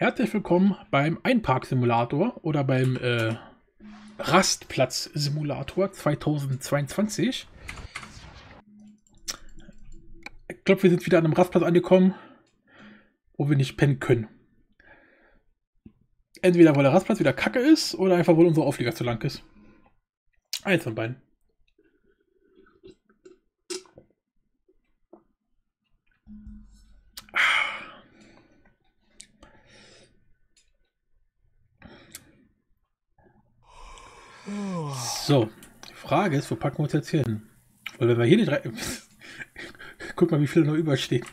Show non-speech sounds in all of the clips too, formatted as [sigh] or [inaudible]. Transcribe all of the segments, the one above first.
Herzlich willkommen beim Einparksimulator oder beim äh, Rastplatz-Simulator 2022. Ich glaube, wir sind wieder an einem Rastplatz angekommen, wo wir nicht pennen können. Entweder weil der Rastplatz wieder kacke ist oder einfach weil unser Auflieger zu lang ist. Eins von beiden. So, die Frage ist, wo packen wir uns jetzt hin? Weil wenn wir hier nicht rein... [laughs] Guck mal, wie viele noch überstehen.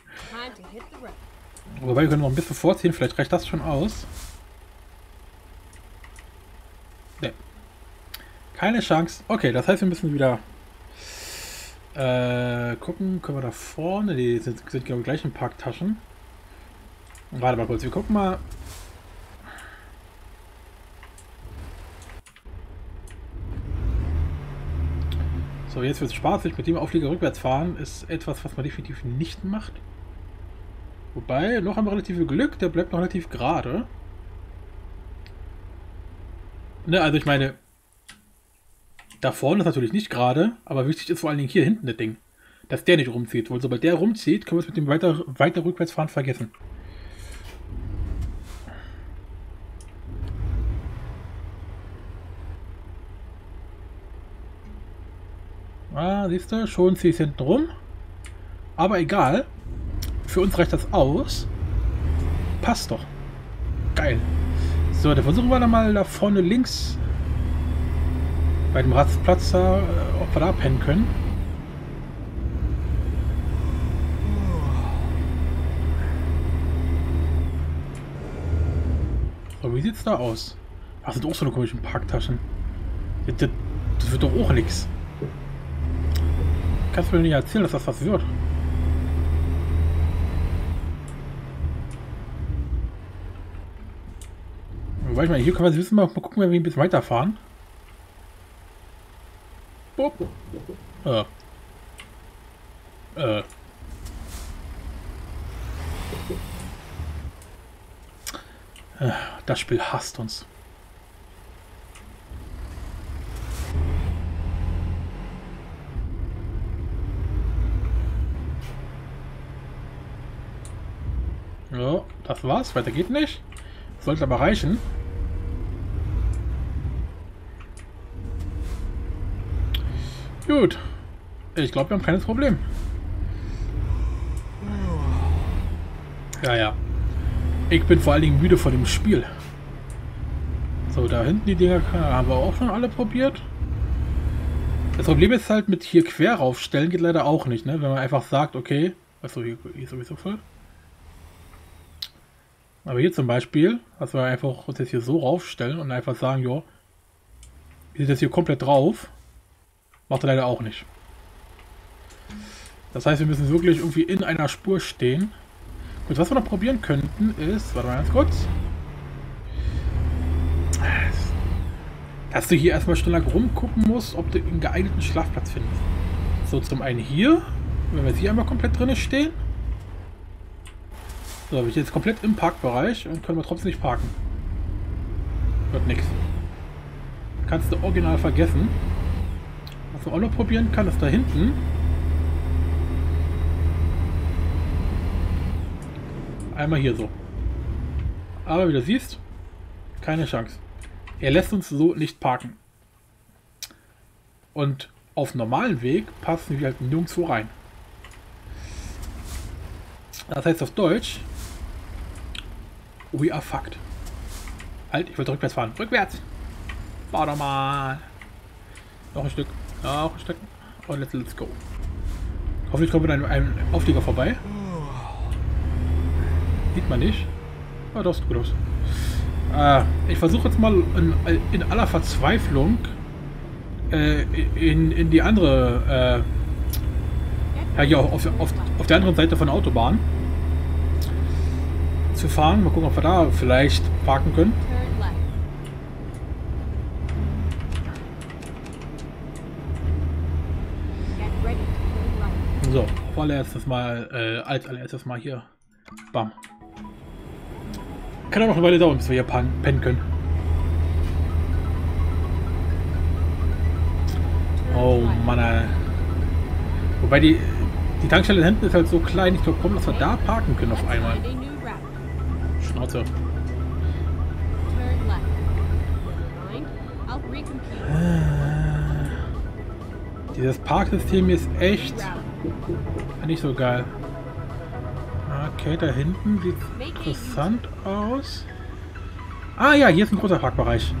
Wobei, wir können noch ein bisschen vorziehen, vielleicht reicht das schon aus. Ne. Keine Chance. Okay, das heißt, wir müssen wieder äh, gucken. Können wir da vorne? Die sind, sind glaube ich, gleich in Parktaschen. Warte mal kurz, wir gucken mal, So, jetzt wird es spaßig. Mit dem Auflieger rückwärts fahren ist etwas, was man definitiv nicht macht. Wobei, noch haben wir relativ Glück. Der bleibt noch relativ gerade. Ne, also ich meine, da vorne ist natürlich nicht gerade, aber wichtig ist vor allen Dingen hier hinten das Ding. Dass der nicht rumzieht. Weil sobald der rumzieht, können wir es mit dem weiter, weiter rückwärts fahren vergessen. Ah, siehst du, schon zieht es hinten rum. Aber egal. Für uns reicht das aus. Passt doch. Geil. So, dann versuchen wir dann mal da vorne links bei dem Rastplatz da, äh, ob wir da pennen können. So, wie sieht's da aus? Ach, sind auch so eine komischen Parktaschen. Das, das wird doch auch nichts kannst du mir nicht erzählen, dass das was wird. Wobei ich mal, hier können wir wissen, mal, mal gucken, wenn wir ein bisschen weiterfahren. Boop. Äh. Äh. äh. Das Spiel hasst uns. Ja, das war's. Weiter geht nicht. Sollte aber reichen. Gut. Ich glaube, wir haben keines Problem. Ja, ja. Ich bin vor allen Dingen müde von dem Spiel. So, da hinten die Dinger haben wir auch schon alle probiert. Das Problem ist halt mit hier quer raufstellen geht leider auch nicht, ne? Wenn man einfach sagt, okay, achso, hier, hier ist sowieso voll. Aber hier zum Beispiel, dass wir einfach uns jetzt hier so raufstellen und einfach sagen, ja, wir sind jetzt hier komplett drauf, macht er leider auch nicht. Das heißt, wir müssen wirklich irgendwie in einer Spur stehen. Gut, was wir noch probieren könnten ist, warte mal ganz kurz, dass du hier erstmal schneller rumgucken musst, ob du einen geeigneten Schlafplatz findest. So, zum einen hier, wenn wir hier einmal komplett drin stehen. So, wir sind jetzt komplett im Parkbereich und können wir trotzdem nicht parken. Wird nichts. Kannst du original vergessen. Was man auch noch probieren kann, ist da hinten. Einmal hier so. Aber wie du siehst, keine Chance. Er lässt uns so nicht parken. Und auf normalen Weg passen wir halt nirgendwo rein. Das heißt auf Deutsch, We are fucked. Halt, ich wollte rückwärts fahren. Rückwärts! Fahr doch mal! Noch ein Stück. Noch ein Stück. Und let's, let's go. Hoffentlich kommen wir an einem Auflieger vorbei. Sieht man nicht. Ah, doch, sieht gut aus. Äh, ich versuche jetzt mal in, in, aller Verzweiflung äh, in, in die andere, äh, ja, hier auf, auf, auf der anderen Seite von der Autobahn zu fahren. Mal gucken, ob wir da vielleicht parken können. So, allererstes Mal, äh, als allererstes Mal hier. Bam. Kann auch noch eine Weile dauern, bis wir hier pennen können. Oh Mann, ey. Wobei die, die Tankstelle hinten ist halt so klein. Ich glaube kaum, dass wir da parken können auf einmal. Schnauze. Dieses Parksystem ist echt nicht so geil. Okay, da hinten sieht interessant aus. Ah ja, hier ist ein großer Parkbereich.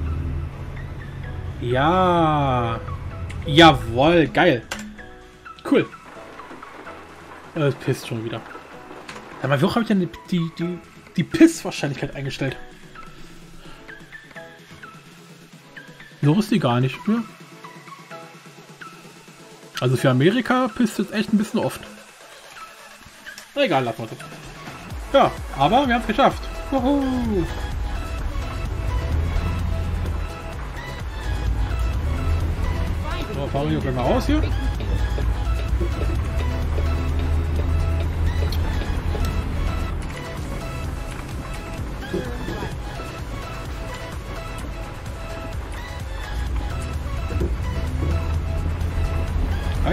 Ja. Jawoll, geil. Cool. Das pisst schon wieder. Aber wo habe ich denn die, die, die, die Pisswahrscheinlichkeit eingestellt? So ist die gar nicht mehr. Also für Amerika pisst es echt ein bisschen oft. Egal, lassen wir. Ja, aber wir haben es geschafft. Juhu. So, fahren wir mal raus hier.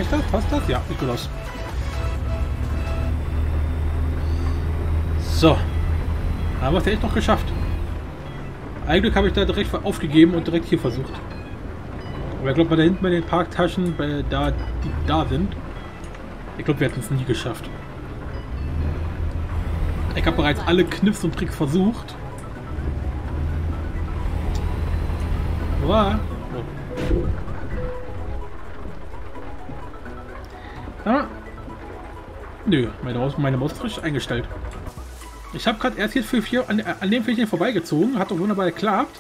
Reicht das? Passt das? Ja, sieht gut aus. So. Haben wir es echt noch geschafft. Eigentlich habe ich da direkt aufgegeben und direkt hier versucht. Aber ich glaube, bei da hinten bei den Parktaschen, bei da, die da sind, ich glaube, wir hätten es nie geschafft. Ich habe bereits alle Kniffs und Tricks versucht. Wow. Nö, meine Maus, meine Maus ist richtig eingestellt. Ich habe gerade erst hier für vier an, an dem Fähnchen vorbeigezogen, hat doch wunderbar geklappt.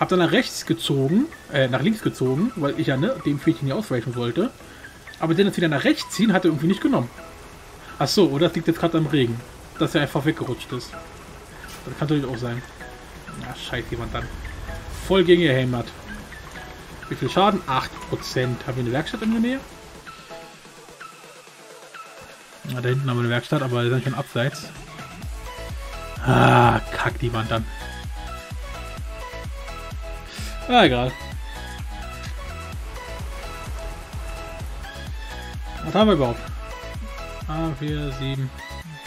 Hab dann nach rechts gezogen, äh, nach links gezogen, weil ich ja ne, dem Fähnchen hier ausweichen wollte. Aber den jetzt wieder nach rechts ziehen, hat er irgendwie nicht genommen. Ach so, oder das liegt jetzt gerade am Regen, dass er einfach weggerutscht ist. Das kann natürlich auch sein. Na, scheiße jemand dann. Voll gegen ihr Helm hat. Wie viel Schaden? 8%. Haben wir eine Werkstatt in der Nähe? Na, da hinten haben wir eine Werkstatt, aber wir schon abseits. Ah, kack die Wand dann. Ah, egal. Was haben wir überhaupt? Ah, 4, 7.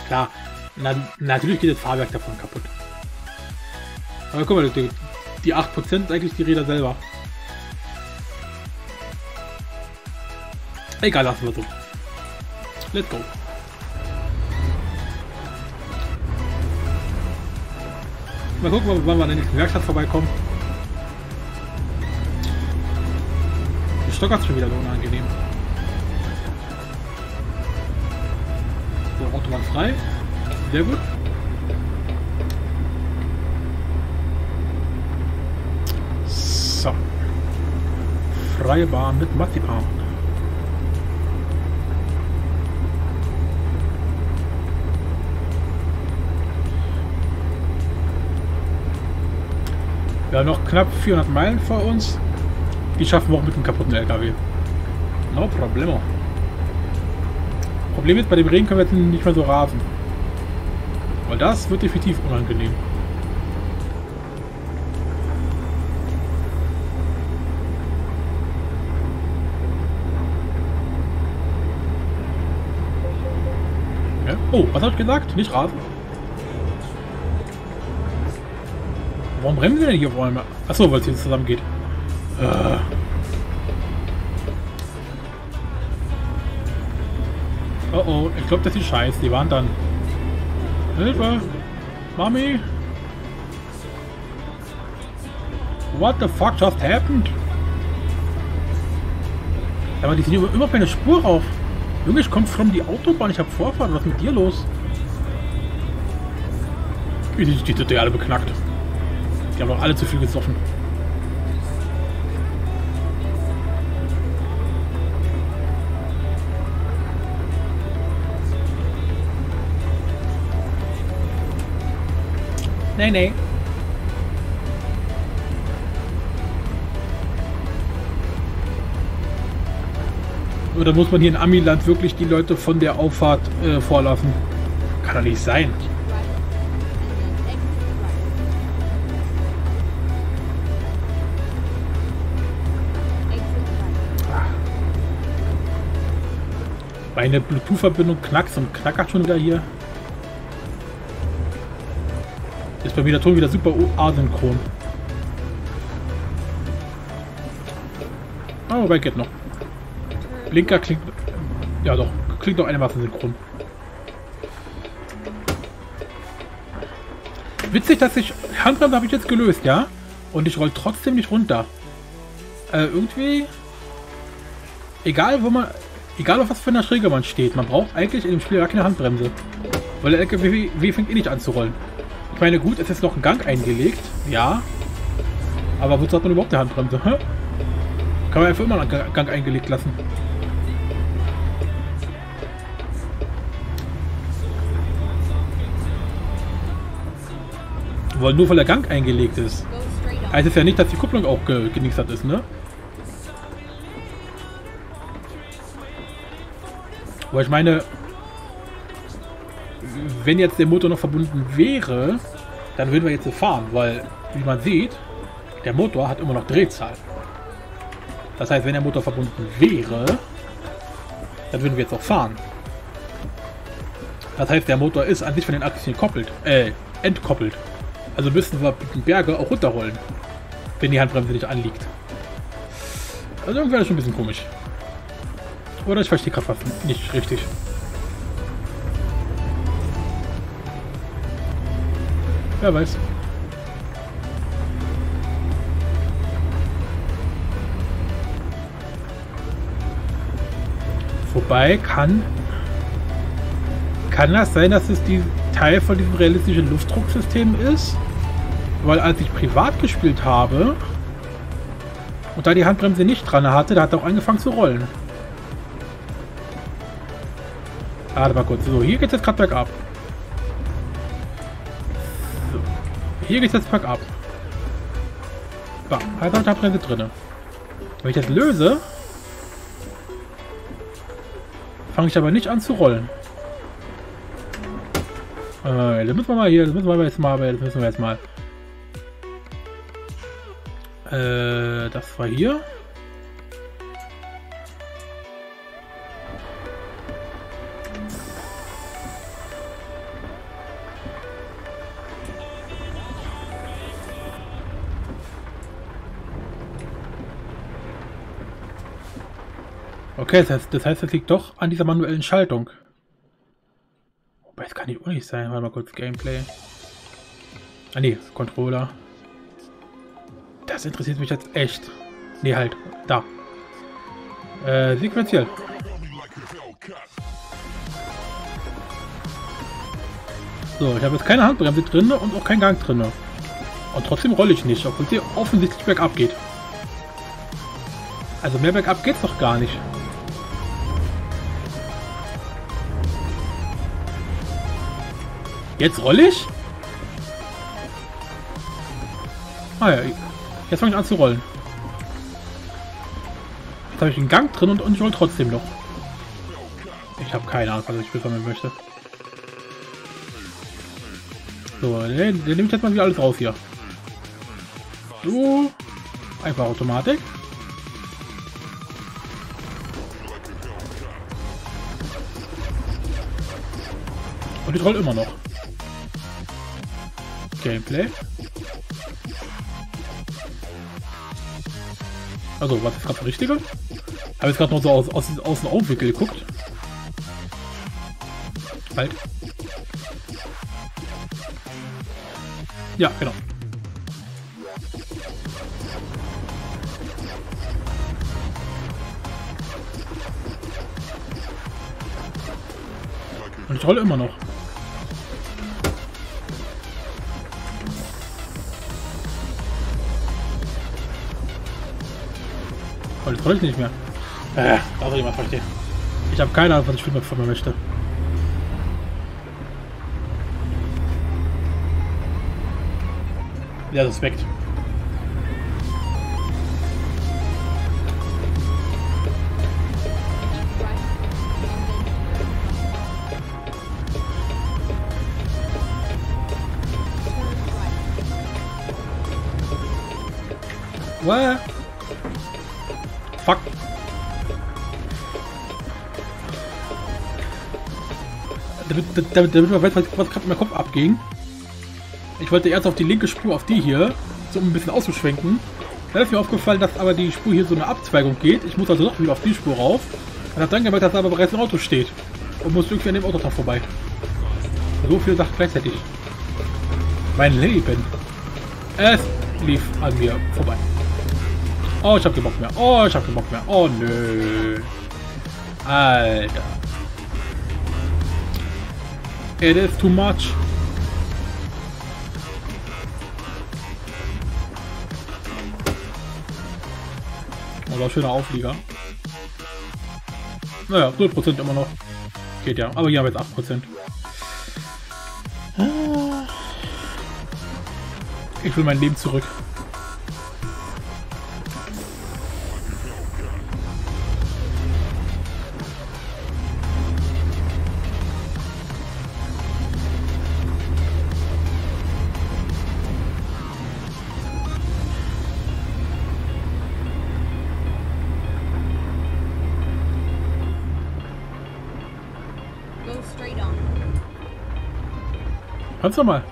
Klar, na, natürlich geht das Fahrwerk davon kaputt. Aber guck mal, die, die 8% sind eigentlich die Räder selber. Egal, lassen wir so. Let's go. Mal gucken, wann wir an der nächsten Werkstatt vorbeikommen. Die Stockert schon wieder so unangenehm. So, Autobahn frei. Sehr gut. So. Freie Bahn mit Marzipan. Wir haben noch knapp 400 Meilen vor uns. Die schaffen wir auch mit dem kaputten LKW. No problemo. Problem ist, bei dem Regen können wir jetzt nicht mehr so rasen. Weil das wird definitiv unangenehm. Oh, was habe ich gesagt? Nicht rasen? Warum bremsen wir denn hier vor allem? Achso, weil es hier zusammen geht. Äh. Oh oh, ich glaube, das ist scheiße. Die waren dann. Hilfe! Mami! What the fuck just happened? Aber die sind immer keine Spur auf. Junge, ich komme von die Autobahn, ich habe Vorfahrt. Was ist mit dir los? Die, die, die, die alle beknackt. Die haben doch alle zu viel gesoffen. Nee, nee. Oder muss man hier in Amiland wirklich die Leute von der Auffahrt äh, vorlassen? Kann doch nicht sein. Meine Bluetooth-Verbindung knackt und knackert schon wieder hier. Ist bei mir der Ton wieder super asynchron. Oh, wobei geht noch. Blinker klingt... Ja doch, klingt doch einigermaßen synchron. Witzig, dass ich... Handbremse habe ich jetzt gelöst, ja? Und ich roll trotzdem nicht runter. Äh, irgendwie... Egal, wo man... Egal auf was für einer Schräge man steht, man braucht eigentlich in dem Spiel gar keine Handbremse. Weil der LKW fängt eh nicht an zu rollen. Ich meine, gut, es ist noch ein Gang eingelegt, ja. Aber wozu hat man überhaupt eine Handbremse? Hä? Kann man einfach immer einen Gang eingelegt lassen. Weil nur weil der Gang eingelegt ist, heißt es ja nicht, dass die Kupplung auch ge ist, ne? Aber ich meine, wenn jetzt der Motor noch verbunden wäre, dann würden wir jetzt so fahren, weil, wie man sieht, der Motor hat immer noch Drehzahl. Das heißt, wenn der Motor verbunden wäre, dann würden wir jetzt auch fahren. Das heißt, der Motor ist an sich von den Achsen gekoppelt, äh, entkoppelt. Also müssen wir Berge auch runterrollen, wenn die Handbremse nicht anliegt. Also irgendwie ist das schon ein bisschen komisch. Oder ich verstehe gerade nicht richtig. Wer weiß. Wobei kann kann das sein, dass es die Teil von diesem realistischen Luftdrucksystem ist? Weil als ich privat gespielt habe und da die Handbremse nicht dran hatte, da hat er auch angefangen zu rollen. Warte mal kurz. So, hier geht es jetzt gerade bergab. So. Hier geht es jetzt bergab. Bam, halt die Handbremse drin. Wenn ich das löse, fange ich aber nicht an zu rollen. Äh, das müssen wir mal hier, das müssen wir jetzt mal, das müssen wir jetzt mal. Äh, das war hier. Okay, das heißt, das liegt doch an dieser manuellen Schaltung. Wobei, es kann nicht nicht sein. Warte mal kurz, Gameplay. Ah ne, Controller. Das interessiert mich jetzt echt. Ne, halt. Da. Äh, sequenziell. So, ich habe jetzt keine Handbremse drin und auch keinen Gang drin. Und trotzdem rolle ich nicht, obwohl sie offensichtlich bergab geht. Also mehr bergab geht's doch gar nicht. Jetzt rolle ich? Ah ja, jetzt fange ich an zu rollen. Jetzt habe ich einen Gang drin und, und ich roll trotzdem noch. Ich habe keine Ahnung, was ich mir möchte. So, der, der nimmt jetzt mal wieder alles raus hier. So. Einfach Automatik. Und ich roll immer noch. Gameplay. Also, was ist gerade der richtige? Habe jetzt gerade noch so aus, aus, aus dem Augenwinkel geguckt. Halt. Ja, genau. Und ich rolle immer noch. Ich nicht mehr. Äh, also ich mal verstehe. Ich habe keine Ahnung, was ich von mir möchte. Ja, suspekt. What? Damit, damit, man weiß, was, gerade in meinem Kopf abging. Ich wollte erst auf die linke Spur, auf die hier, so um ein bisschen auszuschwenken. Dann ist mir aufgefallen, dass aber die Spur hier so eine Abzweigung geht. Ich muss also noch wieder auf die Spur rauf. Und habe dann gemerkt, dass da aber bereits ein Auto steht. Und muss irgendwie an dem Auto dran vorbei. So viele Sachen gleichzeitig. Mein Leben. Es lief an mir vorbei. Oh, ich hab keinen Bock mehr. Oh, ich hab keinen Bock mehr. Oh, nö. Alter. It is too much. Aber schöner Auflieger. Naja, 0% immer noch. Geht ja. Aber hier haben wir jetzt 8%. Ich will mein Leben zurück. Kannst du mal.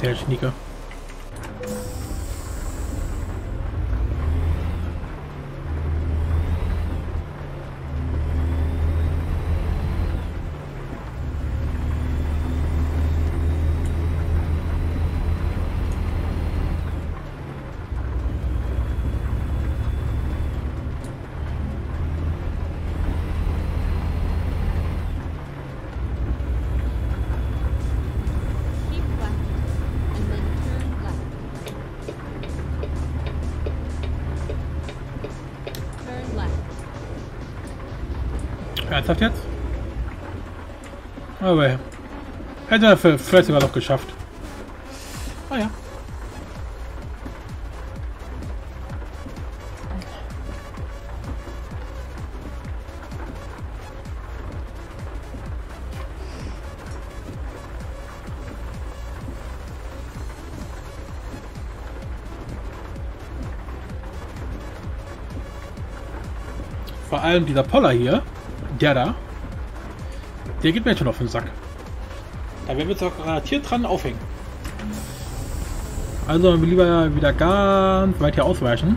Sehr schnieke. Ernsthaft jetzt? Aber hätte er vielleicht sogar noch geschafft. Ah ja. Vor allem dieser Poller hier, der da, der geht mir schon auf den Sack. Da werden wir uns auch garantiert dran aufhängen. Also lieber wieder ganz weit hier ausweichen.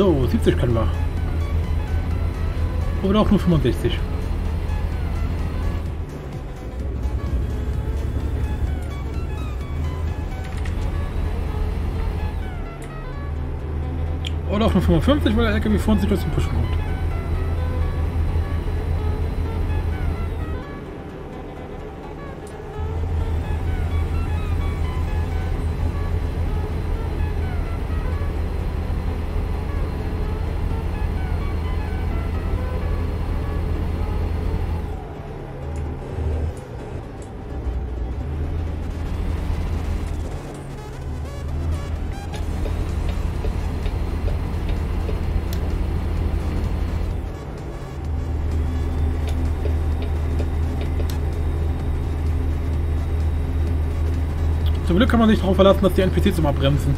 So, 70 können wir. Oder auch nur 65. Oder auch nur 55, weil der LKW vor uns aus dem Pushen kommt. Sich darauf verlassen, dass die NPCs immer bremsen.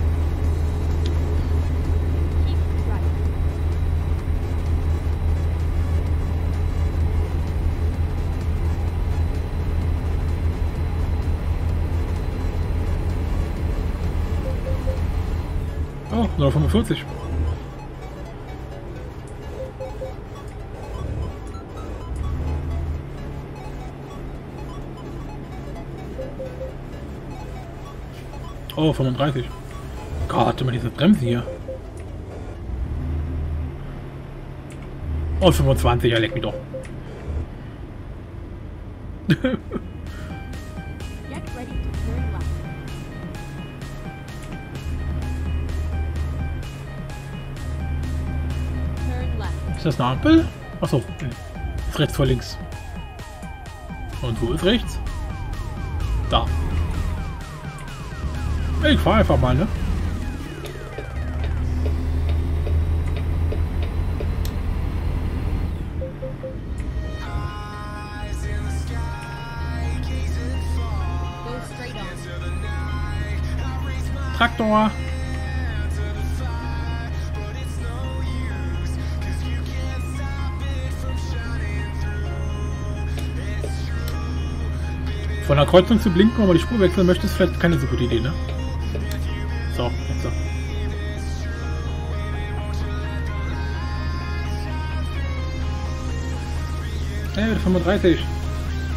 Oh, 145. Oh, 35. Gott, immer diese Bremse hier. Oh, 25, ja, leck mich doch. Ist das eine Ampel? Achso, ist rechts vor links. Und wo ist rechts? Da. Ich fahr einfach mal, ne? Traktor. Von der Kreuzung zu blinken, man die Spur wechseln möchte, ist vielleicht keine so gute Idee, ne? Hey, 35.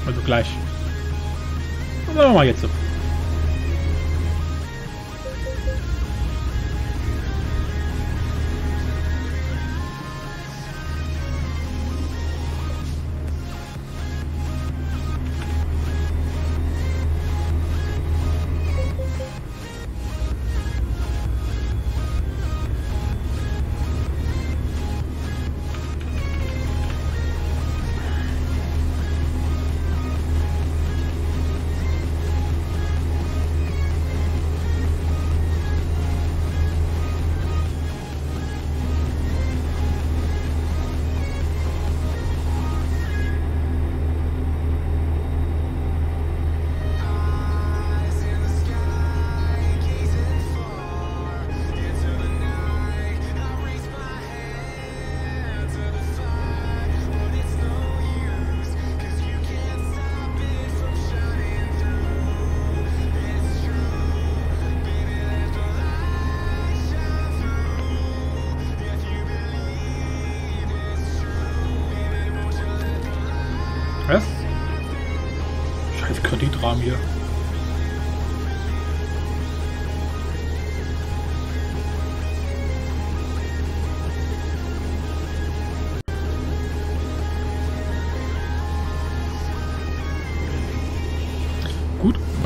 Also gleich. Und machen wir jetzt so.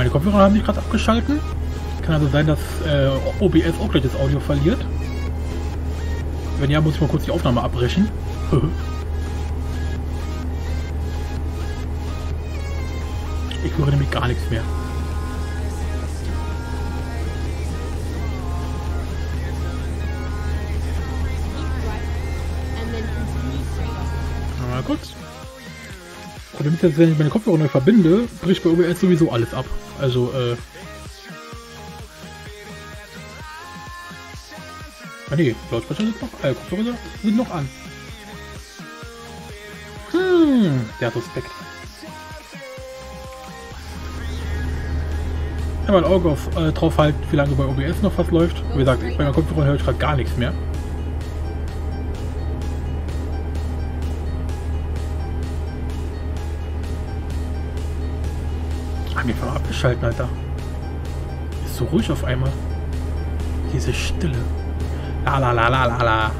Meine Kopfhörer haben sich gerade abgeschalten. Kann also sein, dass äh, OBS auch gleich das Audio verliert. Wenn ja, muss ich mal kurz die Aufnahme abbrechen. [laughs] Ich höre nämlich gar nichts mehr. Problem ist jetzt, wenn ich meine Kopfhörer neu verbinde, bricht bei OBS sowieso alles ab. Also, äh. Ah nee, Lautsprecher sind noch, äh, Kopfhörer sind noch an. Hm, der Suspekt. Ja, mal ein Auge auf, äh, drauf halten, wie lange bei OBS noch was läuft. Wie gesagt, bei meinen Kopfhörern höre ich gerade gar nichts mehr. Haben die einfach abgeschalten, Alter. Ist so ruhig auf einmal. Diese Stille. La la la la la la.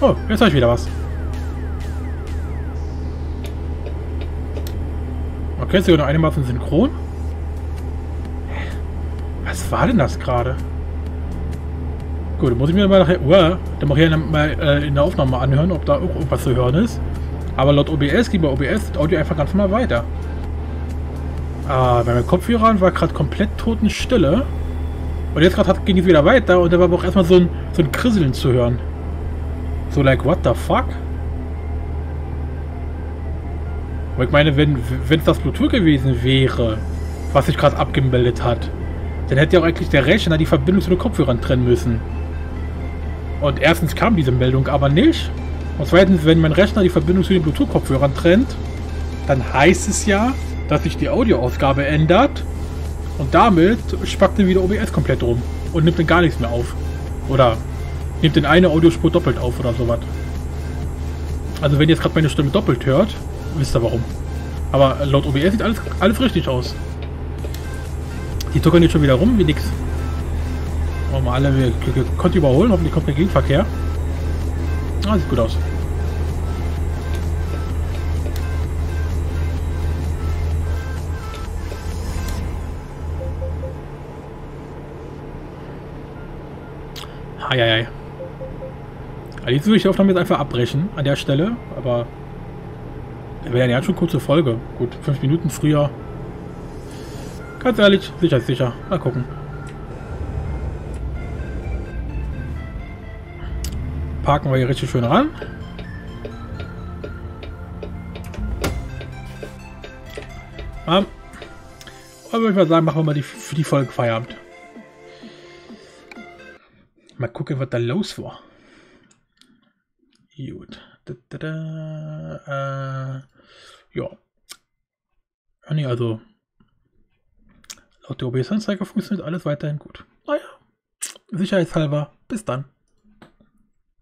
Oh, jetzt habe ich wieder was. Okay, sogar noch einigermaßen synchron. Hä? Was war denn das gerade? Gut, dann muss ich mir mal nachher, uah, dann muss ich mal äh, in der Aufnahme anhören, ob da auch irgendwas zu hören ist. Aber laut OBS ging bei OBS das Audio einfach ganz normal weiter. Ah, bei meinen Kopfhörern war gerade komplett Totenstille. Und jetzt gerade ging es wieder weiter und da war aber auch erstmal so ein, so ein Krisseln zu hören. So like, what the fuck? Aber ich meine, wenn es das Bluetooth gewesen wäre, was sich gerade abgemeldet hat, dann hätte ja auch eigentlich der Rechner die Verbindung zu den Kopfhörern trennen müssen. Und erstens kam diese Meldung aber nicht. Und zweitens, wenn mein Rechner die Verbindung zu den Bluetooth-Kopfhörern trennt, dann heißt es ja, dass sich die Audioausgabe ändert. Und damit spackt dann wieder OBS komplett rum und nimmt dann gar nichts mehr auf. Oder nimmt dann eine Audiospur doppelt auf oder sowas. Also wenn ihr jetzt gerade meine Stimme doppelt hört, wisst ihr warum. Aber laut OBS sieht alles, alles richtig aus. Die tuckern jetzt schon wieder rum wie nix. Wollen wir alle wir, wir, konnte überholen, hoffentlich kommt kein Gegenverkehr. Ah, sieht gut aus. Eieiei. Also jetzt würde ich die Aufnahme jetzt einfach abbrechen an der Stelle, aber wäre ja eine ganz schon kurze Folge. Gut, fünf Minuten früher. Ganz ehrlich, sicher ist sicher. Mal gucken. Parken wir hier richtig schön ran. Um, aber würde ich mal sagen, machen wir mal die, für die Folge Feierabend. Mal gucken, was da los war. Gut. Da, da, da, äh, ja. ja nee, also laut der OBS-Anzeige funktioniert alles weiterhin gut. Naja, sicherheitshalber. Bis dann.